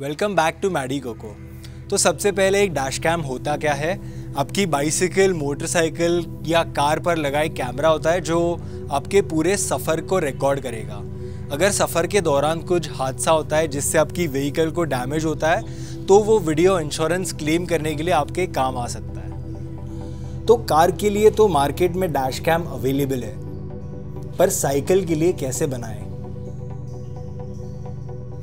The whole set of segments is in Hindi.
Welcome back to Maddy Koko. तो सबसे पहले एक डैश कैम होता क्या है? आपकी बाइसिकल मोटरसाइकिल या कार पर लगाई कैमरा होता है जो आपके पूरे सफ़र को रिकॉर्ड करेगा। अगर सफ़र के दौरान कुछ हादसा होता है जिससे आपकी व्हीकल को डैमेज होता है तो वो वीडियो इंश्योरेंस क्लेम करने के लिए आपके काम आ सकता है। तो कार के लिए तो मार्केट में डैश कैम अवेलेबल है, पर साइकिल के लिए कैसे बनाएँ?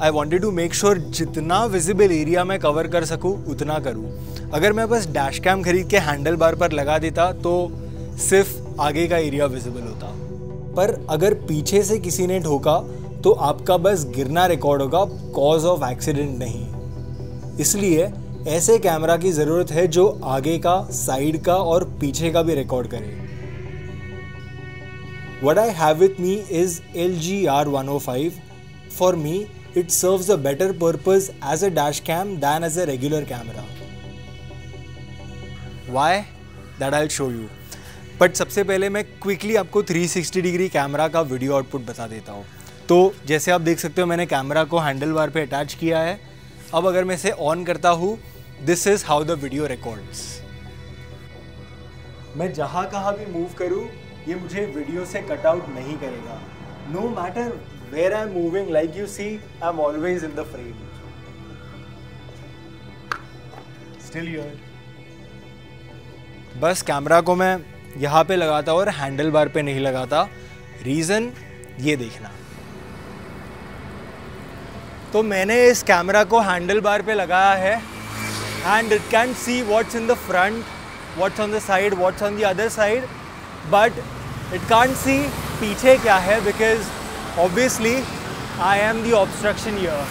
I wanted to make sure जितना विजिबल एरिया मैं कवर कर सकूँ उतना करूँ। अगर मैं बस डैश कैम खरीद के हैंडल बार पर लगा देता तो सिर्फ़ आगे का एरिया विजिबल होता। पर अगर पीछे से किसी ने ठोका तो आपका बस गिरना रिकॉर्ड होगा कॉज ऑफ़ एक्सीडेंट नहीं। इसलिए ऐसे कैमरा की ज़रूरत है जो आगे का साइड का और पीछे का भी रिकॉर्ड करे। What I have with me is LG R105. For me, it serves a better purpose as a dash cam than as a regular camera. Why? That I'll show you. But सबसे पहले मैं क्विकली आपको 360 डिग्री कैमरा का वीडियो आउटपुट बता देता हूँ तो जैसे आप देख सकते हो, मैंने कैमरा को हैंडल बार पे अटैच किया है अब अगर मैं इसे ऑन करता हूँ this is how the video records मैं जहाँ कहाँ भी मूव करूँ, ये मुझे वीडियो से कट आउट नहीं करेगा no matter where I'm moving, like you see, I'm always in the frame. Still here. बस कैमरा को मैं यहाँ पे लगाता और हैंडल बार पे नहीं लगाता रीज़न ये देखना तो मैंने इस कैमरा को हैंडल बार पे लगाया है and it can see what's in the front what's on the side what's on the other side but it can't see पीछे क्या है because obviously I am the obstruction here.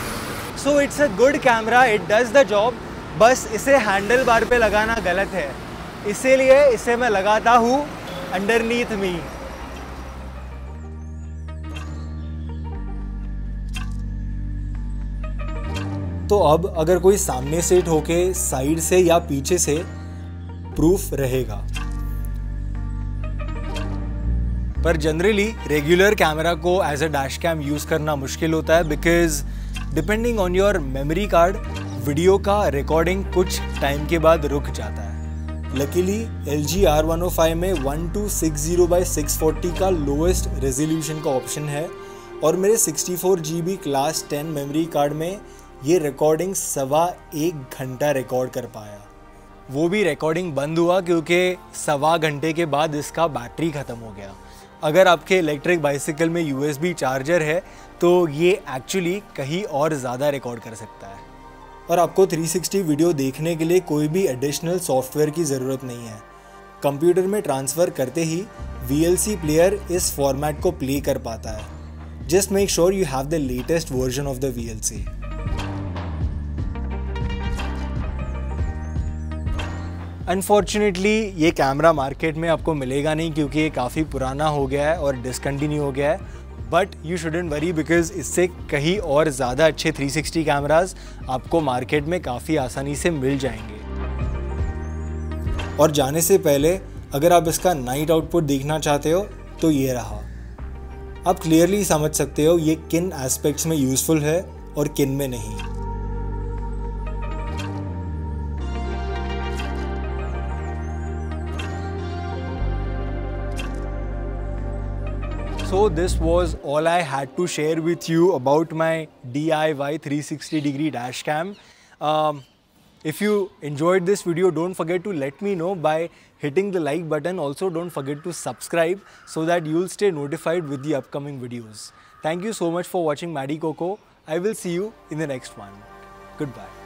So it's a good camera, it does the job, बस इसे हैंडल बार पे लगाना गलत है। इसीलिए इसे मैं लगाता हूँ अंडरनीथ मी तो अब अगर कोई सामने से ठोके साइड से या पीछे से प्रूफ रहेगा। पर जनरली रेगुलर कैमरा को as a dash cam use करना मुश्किल होता है because depending on your memory card video का रिकॉर्डिंग कुछ टाइम के बाद रुक जाता है। Luckily L G R one में one two six zero by six forty का लोएस्ट रेजोल्यूशन का ऑप्शन है और मेरे sixty four G B class ten memory card में ये रिकॉर्डिंग सवा एक घंटा रिकॉर्ड कर पाया। वो भी रिकॉर्डिंग बंद हुआ क्योंकि सवा घंटे के बाद इसका बैटरी ख़त्म हो गया। अगर आपके इलेक्ट्रिक बाइसिकल में यूएसबी चार्जर है तो ये एक्चुअली कहीं और ज़्यादा रिकॉर्ड कर सकता है। और आपको 360 वीडियो देखने के लिए कोई भी एडिशनल सॉफ्टवेयर की ज़रूरत नहीं है। कंप्यूटर में ट्रांसफ़र करते ही VLC प्लेयर इस फॉर्मेट को प्ले कर पाता है। Just make sure you have the latest version of the VLC unfortunately ये कैमरा मार्केट में आपको मिलेगा नहीं क्योंकि ये काफ़ी पुराना हो गया है और डिसकंटिन्यू हो गया है। But you shouldn't worry because इससे कहीं और ज़्यादा अच्छे 360 कैमराज आपको मार्केट में काफ़ी आसानी से मिल जाएँगे। और जाने से पहले, अगर आप इसका नाइट आउटपुट देखना चाहते हो तो ये रहा। आप क्लियरली समझ सकते हो ये किन एस्पेक्ट्स में यूज़फुल है और किन में नहीं। So this was all I had to share with you about my DIY 360 degree dash cam. Um, if you enjoyed this video, don't forget to let me know by hitting the like button. Also, don't forget to subscribe so that you'll stay notified with the upcoming videos. Thank you so much for watching Maddie Coco. I will see you in the next one. Goodbye.